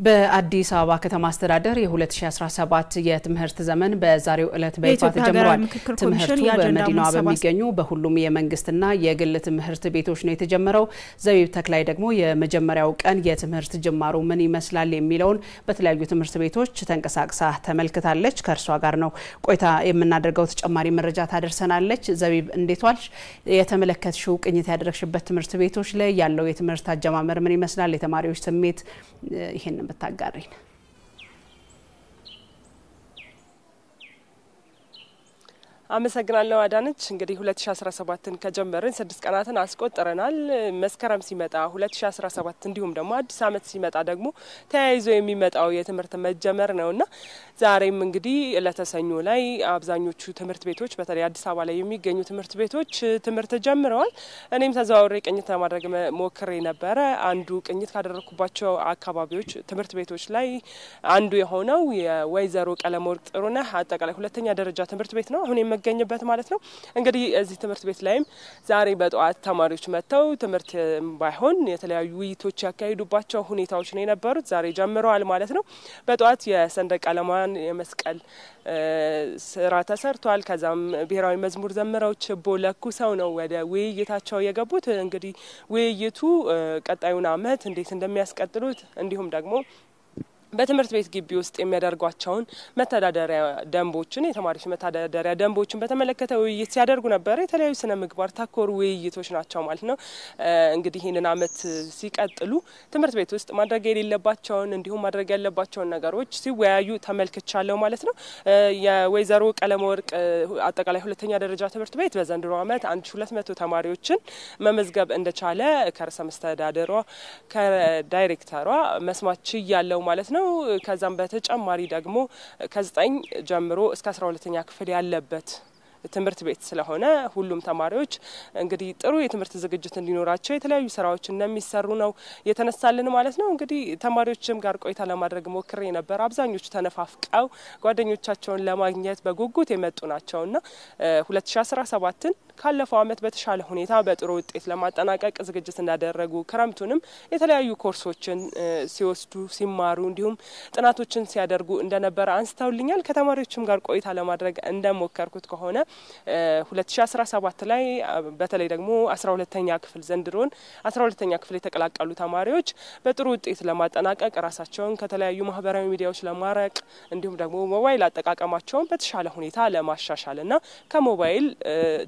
በአዲስ አበባ ከተማ አስተዳደር የ2017 የትምህርት ዘመን በዛሬው ዕለት በይፋ ተጀምሯል። ትምህርቱ በመዲናዋ በሚገኙ በሁሉም የመንግስትና የግል ትምህርት ቤቶች ነው የተጀመረው። ዘቢብ ተክላይ ደግሞ የመጀመሪያው ቀን የትምህርት ጅማሩ ምን ይመስላል የሚለውን በተለያዩ ትምህርት ቤቶች ተንቀሳቅሳ ተመልክታለች። ከእርሷ ጋር ነው ቆይታ የምናደርገው። ተጨማሪ መረጃ ታደርሰናለች። ዘቢብ እንዴት ዋልሽ? የተመለከትሽው ቅኝት ያደረግሽበት ትምህርት ቤቶች ላይ ያለው የትምህርት አጀማመር ምን ይመስላል? የተማሪዎች ስሜት ይህንን ብታጋሪን። አመሰግናለሁ አዳነች። እንግዲህ 2017ን ከጀመርን ስድስት ቀናትን አስቆጥረናል። መስከረም ሲመጣ 2017 እንዲሁም ደግሞ አዲስ ዓመት ሲመጣ ደግሞ ተያይዞ የሚመጣው የትምህርት መጀመር ነውና ዛሬም እንግዲህ ዕለተ ሰኞ ላይ አብዛኞቹ ትምህርት ቤቶች በተለይ አዲስ አበባ ላይ የሚገኙ ትምህርት ቤቶች ትምህርት ጀምረዋል። እኔም ተዘዋውሬ ቅኝት ለማድረግ ሞክሬ ነበረ። አንዱ ቅኝት ካደረግኩባቸው አካባቢዎች ትምህርት ቤቶች ላይ አንዱ የሆነው የወይዘሮ ቀለመወርቅ ጥሩነህ አጠቃላይ ሁለተኛ ደረጃ ትምህርት ቤት ነው አሁን የሚገኝበት ማለት ነው። እንግዲህ እዚህ ትምህርት ቤት ላይም ዛሬ በጠዋት ተማሪዎች መጥተው ትምህርት ባይሆን የተለያዩ ውይይቶች ያካሂዱባቸው ሁኔታዎች ነው የነበሩት። ዛሬ ጀምረዋል ማለት ነው። በጠዋት የሰንደቅ ዓላማን የመስቀል ስራ ተሰርቷል። ከዛም ብሔራዊ መዝሙር ዘምረው ችቦ ለኩሰው ነው ወደ ውይይታቸው የገቡት። እንግዲህ ውይይቱ ቀጣዩን ዓመት እንዴት እንደሚያስቀጥሉት እንዲሁም ደግሞ በትምህርት ቤት ግቢ ውስጥ የሚያደርጓቸውን መተዳደሪያ ደንቦችን የተማሪዎች መተዳደሪያ ደንቦችን በተመለከተ ውይይት ሲያደርጉ ነበረ። የተለያዩ ስነ ምግባር ተኮር ውይይቶች ናቸው ማለት ነው። እንግዲህ ይህንን ዓመት ሲቀጥሉ ትምህርት ቤት ውስጥ ማድረግ የሌለባቸውን እንዲሁም ማድረግ ያለባቸውን ነገሮች ሲወያዩ ተመልክቻለሁ ማለት ነው። የወይዘሮ ቀለመወርቅ አጠቃላይ ሁለተኛ ደረጃ ትምህርት ቤት በዘንድሮ ዓመት አንድ ሺ ሁለት መቶ ተማሪዎችን መመዝገብ እንደቻለ ከርዕሰ መስተዳደሯ ከዳይሬክተሯ መስማት ችያለሁ ማለት ነው። ከዛም በተጨማሪ ደግሞ ከዘጠኝ ጀምሮ እስከ አስራ ሁለተኛ ክፍል ያለበት ትምህርት ቤት ስለሆነ ሁሉም ተማሪዎች እንግዲህ ጥሩ የትምህርት ዝግጅት እንዲኖራቸው የተለያዩ ስራዎች እንደሚሰሩ ነው የተነሳልን ማለት ነው። እንግዲህ ተማሪዎችም ጋር ቆይታ ለማድረግ ሞክሬ ነበር። አብዛኞቹ ተነፋፍቀው ጓደኞቻቸውን ለማግኘት በጉጉት የመጡ ናቸውና ሁለት ሺ አስራ ሰባትን ካለፈው ዓመት በተሻለ ሁኔታ በጥሩ ውጤት ለማጠናቀቅ ዝግጅት እንዳደረጉ ክረምቱንም የተለያዩ ኮርሶችን ሲወስዱ ሲማሩ እንዲሁም ጥናቶችን ሲያደርጉ እንደነበረ አንስተውልኛል። ከተማሪዎችም ጋር ቆይታ ለማድረግ እንደሞከርኩት ከሆነ 2017 ላይ በተለይ ደግሞ 12ተኛ ክፍል ዘንድሮን 12ተኛ ክፍል የተቀላቀሉ ተማሪዎች በጥሩ ውጤት ለማጠናቀቅ ራሳቸውን ከተለያዩ ማህበራዊ ሚዲያዎች ለማረቅ እንዲሁም ደግሞ ሞባይል አጠቃቀማቸውን በተሻለ ሁኔታ ለማሻሻል እና ከሞባይል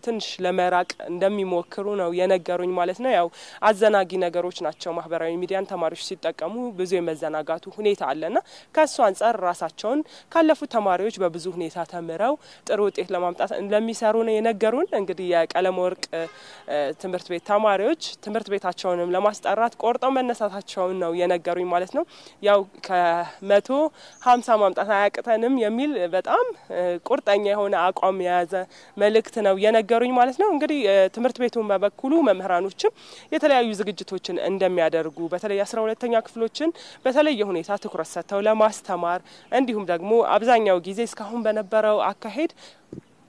ትንሽ ለመራቅ እንደሚሞክሩ ነው የነገሩኝ ማለት ነው። ያው አዘናጊ ነገሮች ናቸው ማህበራዊ ሚዲያን ተማሪዎች ሲጠቀሙ ብዙ የመዘናጋቱ ሁኔታ አለና ከእሱ አንጻር ራሳቸውን ካለፉት ተማሪዎች በብዙ ሁኔታ ተምረው ጥሩ ውጤት ለማምጣት እንደሚሰሩ ነው የነገሩን። እንግዲህ የቀለም ወርቅ ትምህርት ቤት ተማሪዎች ትምህርት ቤታቸውንም ለማስጠራት ቆርጠው መነሳታቸውን ነው የነገሩኝ ማለት ነው። ያው ከመቶ ሀምሳ ማምጣት አያቅተንም የሚል በጣም ቁርጠኛ የሆነ አቋም የያዘ መልእክት ነው የነገሩኝ ማለት ነው። እንግዲህ ትምህርት ቤቱን በበኩሉ መምህራኖችም የተለያዩ ዝግጅቶችን እንደሚያደርጉ በተለይ አስራ ሁለተኛ ክፍሎችን በተለየ ሁኔታ ትኩረት ሰጥተው ለማስተማር እንዲሁም ደግሞ አብዛኛው ጊዜ እስካሁን በነበረው አካሄድ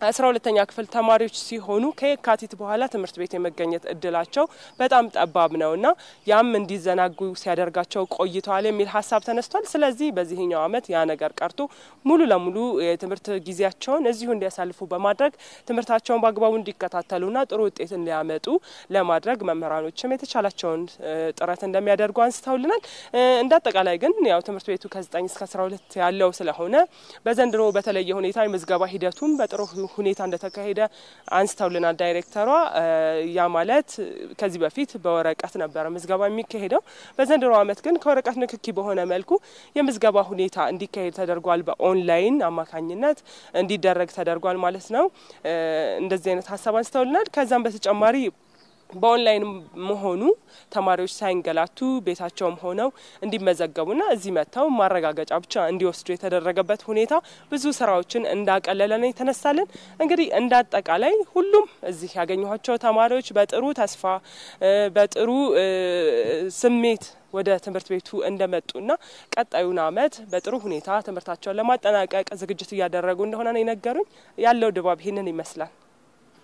አስራ ሁለተኛ ክፍል ተማሪዎች ሲሆኑ ከየካቲት በኋላ ትምህርት ቤት የመገኘት እድላቸው በጣም ጠባብ ነውና ያም እንዲዘናጉ ሲያደርጋቸው ቆይተዋል የሚል ሀሳብ ተነስቷል። ስለዚህ በዚህኛው ዓመት ያ ነገር ቀርቶ ሙሉ ለሙሉ የትምህርት ጊዜያቸውን እዚሁ እንዲያሳልፉ በማድረግ ትምህርታቸውን በአግባቡ እንዲከታተሉና ጥሩ ውጤት እንዲያመጡ ለማድረግ መምህራኖችም የተቻላቸውን ጥረት እንደሚያደርጉ አንስተውልናል። እንደ ግን ያው ትምህርት ቤቱ ከዘጠኝ እስከ አስራ ሁለት ያለው ስለሆነ በዘንድሮ በተለየ ሁኔታ የምዝገባ ሂደቱም በጥሩ ሁኔታ እንደተካሄደ አንስተውልናል ዳይሬክተሯ። ያ ማለት ከዚህ በፊት በወረቀት ነበረ ምዝገባ የሚካሄደው። በዘንድሮ ዓመት ግን ከወረቀት ንክኪ በሆነ መልኩ የምዝገባ ሁኔታ እንዲካሄድ ተደርጓል። በኦንላይን አማካኝነት እንዲደረግ ተደርጓል ማለት ነው። እንደዚህ አይነት ሀሳብ አንስተውልናል። ከዛም በተጨማሪ በኦንላይን መሆኑ ተማሪዎች ሳይንገላቱ ቤታቸውም ሆነው እንዲመዘገቡና እዚህ መጥተው ማረጋገጫ ብቻ እንዲወስዱ የተደረገበት ሁኔታ ብዙ ስራዎችን እንዳቀለለ ነው የተነሳልን። እንግዲህ እንደ አጠቃላይ ሁሉም እዚህ ያገኘኋቸው ተማሪዎች በጥሩ ተስፋ በጥሩ ስሜት ወደ ትምህርት ቤቱ እንደመጡና ቀጣዩን ዓመት በጥሩ ሁኔታ ትምህርታቸውን ለማጠናቀቅ ዝግጅት እያደረጉ እንደሆነ ነው የነገሩኝ። ያለው ድባብ ይህንን ይመስላል።